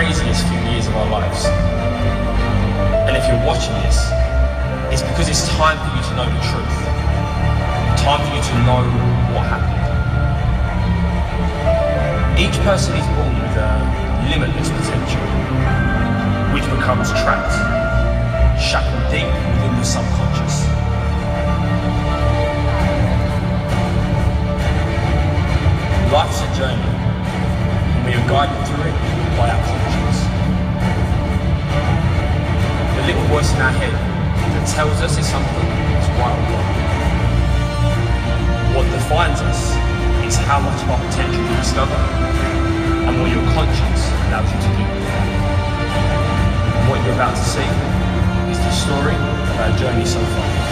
craziest few years of our lives. And if you're watching this, it's because it's time for you to know the truth. Time for you to know what happened. Each person is born with a limitless potential, which becomes trapped, shackled deep within the subconscious. Life's a journey, and we are guided through it by our conscience. Voice in our head that tells us if something is right or wrong. What defines us is how much of our potential we discover and what your conscience allows you to do. What you're about to see is the story of our journey so far.